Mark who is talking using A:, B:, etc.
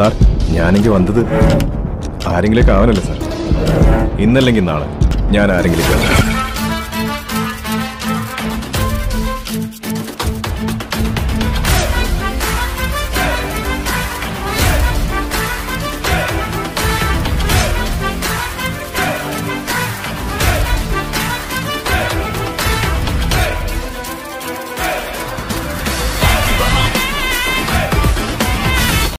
A: Sir ഞാനെങ്കിൽ വന്നത് ആരെങ്കിലും ആവാനല്ലേ sir? ഇന്നല്ലെങ്കിൽ നാളെ ഞാൻ ആരെങ്കിലും